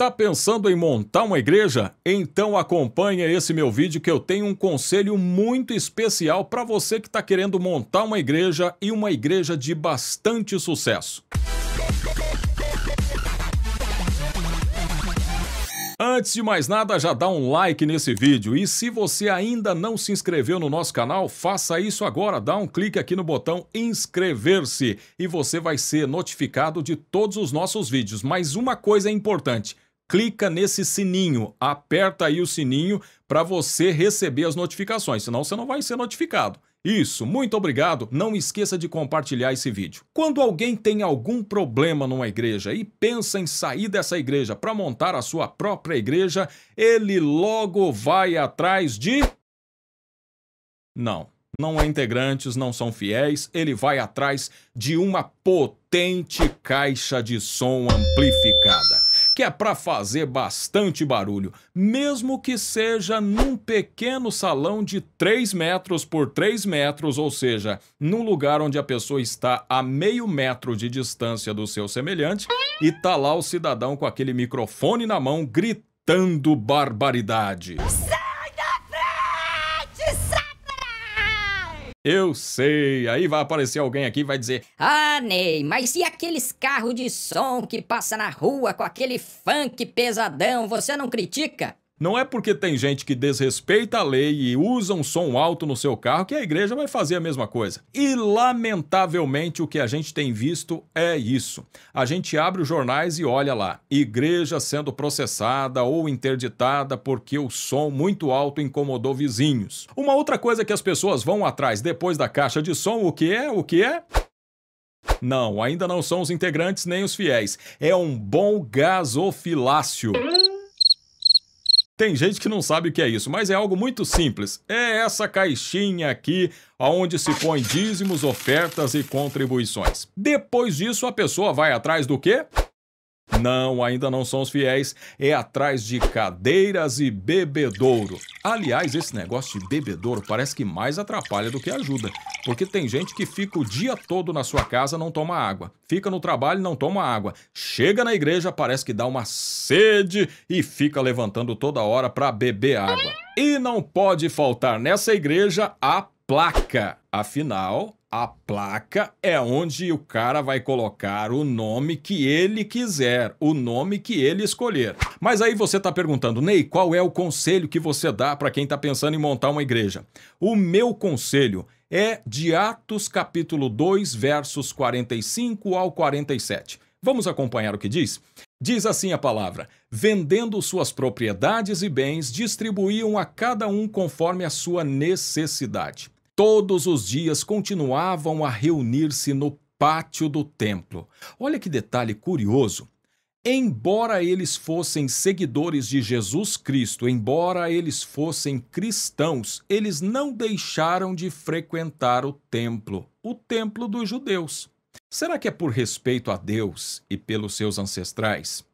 Tá pensando em montar uma igreja? Então acompanha esse meu vídeo que eu tenho um conselho muito especial para você que está querendo montar uma igreja e uma igreja de bastante sucesso. Antes de mais nada, já dá um like nesse vídeo e se você ainda não se inscreveu no nosso canal, faça isso agora, dá um clique aqui no botão inscrever-se e você vai ser notificado de todos os nossos vídeos. Mas uma coisa é importante, clica nesse sininho, aperta aí o sininho para você receber as notificações, senão você não vai ser notificado. Isso, muito obrigado. Não esqueça de compartilhar esse vídeo. Quando alguém tem algum problema numa igreja e pensa em sair dessa igreja para montar a sua própria igreja, ele logo vai atrás de. Não, não é integrantes, não são fiéis, ele vai atrás de uma potente caixa de som amplificada que é para fazer bastante barulho, mesmo que seja num pequeno salão de 3 metros por 3 metros, ou seja, num lugar onde a pessoa está a meio metro de distância do seu semelhante e tá lá o cidadão com aquele microfone na mão gritando barbaridade. Eu sei. Aí vai aparecer alguém aqui e vai dizer: Ah, Ney, mas e aqueles carros de som que passa na rua com aquele funk pesadão, você não critica? Não é porque tem gente que desrespeita a lei e usa um som alto no seu carro que a igreja vai fazer a mesma coisa. E lamentavelmente o que a gente tem visto é isso. A gente abre os jornais e olha lá: igreja sendo processada ou interditada porque o som muito alto incomodou vizinhos. Uma outra coisa que as pessoas vão atrás depois da caixa de som, o que é? O que é? Não, ainda não são os integrantes nem os fiéis. É um bom gasofilácio. Tem gente que não sabe o que é isso, mas é algo muito simples. É essa caixinha aqui, onde se põe dízimos, ofertas e contribuições. Depois disso, a pessoa vai atrás do quê? Não, ainda não são os fiéis. É atrás de cadeiras e bebedouro. Aliás, esse negócio de bebedouro parece que mais atrapalha do que ajuda. Porque tem gente que fica o dia todo na sua casa não toma água. Fica no trabalho não toma água. Chega na igreja, parece que dá uma sede e fica levantando toda hora para beber água. E não pode faltar nessa igreja a placa. Afinal, a placa é onde o cara vai colocar o nome que ele quiser, o nome que ele escolher. Mas aí você está perguntando, Ney, qual é o conselho que você dá para quem está pensando em montar uma igreja? O meu conselho é de Atos capítulo 2, versos 45 ao 47. Vamos acompanhar o que diz? Diz assim a palavra: Vendendo suas propriedades e bens, distribuíam a cada um conforme a sua necessidade todos os dias continuavam a reunir-se no pátio do templo. Olha que detalhe curioso. Embora eles fossem seguidores de Jesus Cristo, embora eles fossem cristãos, eles não deixaram de frequentar o templo, o templo dos judeus. Será que é por respeito a Deus e pelos seus ancestrais?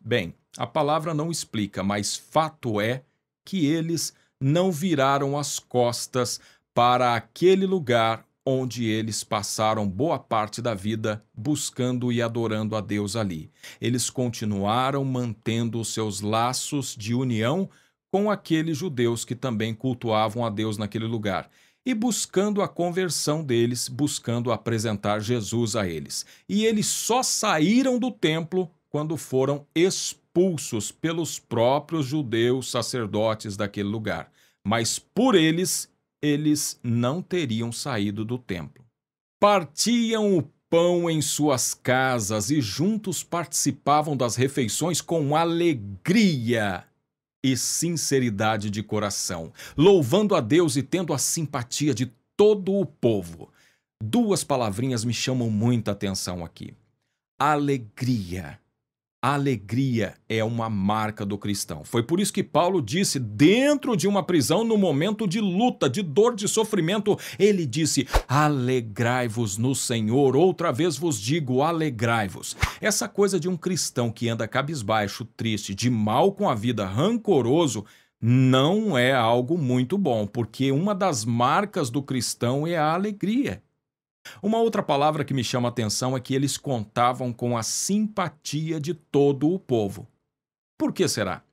Bem, a palavra não explica, mas fato é que eles não viraram as costas para aquele lugar onde eles passaram boa parte da vida buscando e adorando a Deus ali. Eles continuaram mantendo os seus laços de união com aqueles judeus que também cultuavam a Deus naquele lugar e buscando a conversão deles, buscando apresentar Jesus a eles. E eles só saíram do templo quando foram expulsos pelos próprios judeus sacerdotes daquele lugar. Mas por eles eles não teriam saído do templo. Partiam o pão em suas casas e juntos participavam das refeições com alegria e sinceridade de coração, louvando a Deus e tendo a simpatia de todo o povo. Duas palavrinhas me chamam muita atenção aqui: alegria alegria é uma marca do cristão. Foi por isso que Paulo disse, dentro de uma prisão, no momento de luta, de dor, de sofrimento, ele disse: Alegrai-vos no Senhor. Outra vez vos digo: alegrai-vos. Essa coisa de um cristão que anda cabisbaixo, triste, de mal com a vida, rancoroso, não é algo muito bom, porque uma das marcas do cristão é a alegria. Uma outra palavra que me chama a atenção é que eles contavam com a simpatia de todo o povo. Por que será?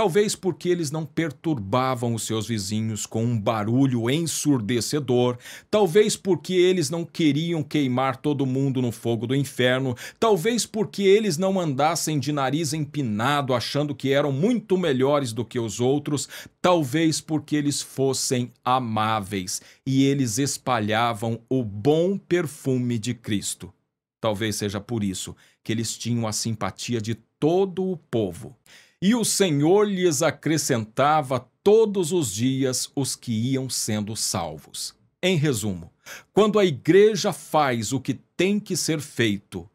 Talvez porque eles não perturbavam os seus vizinhos com um barulho ensurdecedor, talvez porque eles não queriam queimar todo mundo no fogo do inferno, talvez porque eles não andassem de nariz empinado achando que eram muito melhores do que os outros, talvez porque eles fossem amáveis e eles espalhavam o bom perfume de Cristo. Talvez seja por isso que eles tinham a simpatia de todo o povo. E o Senhor lhes acrescentava todos os dias os que iam sendo salvos. Em resumo, quando a igreja faz o que tem que ser feito,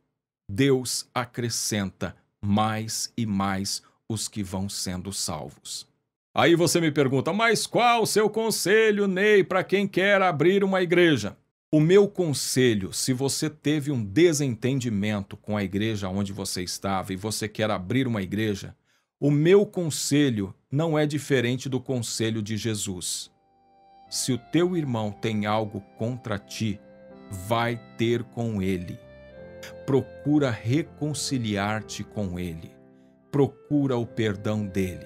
Deus acrescenta mais e mais os que vão sendo salvos. Aí você me pergunta, mas qual o seu conselho, Ney, para quem quer abrir uma igreja? O meu conselho, se você teve um desentendimento com a igreja onde você estava e você quer abrir uma igreja, o meu conselho não é diferente do conselho de Jesus. Se o teu irmão tem algo contra ti, vai ter com ele. Procura reconciliar-te com ele. Procura o perdão dele.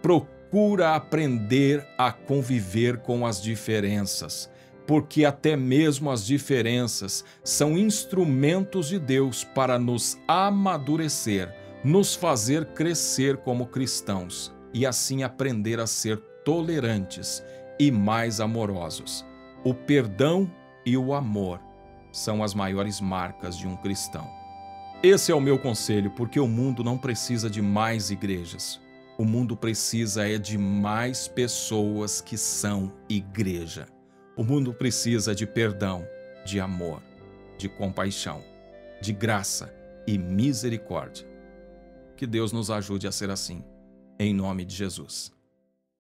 Procura aprender a conviver com as diferenças, porque até mesmo as diferenças são instrumentos de Deus para nos amadurecer nos fazer crescer como cristãos e assim aprender a ser tolerantes e mais amorosos. O perdão e o amor são as maiores marcas de um cristão. Esse é o meu conselho, porque o mundo não precisa de mais igrejas. O mundo precisa é de mais pessoas que são igreja. O mundo precisa de perdão, de amor, de compaixão, de graça e misericórdia. Que Deus nos ajude a ser assim. Em nome de Jesus.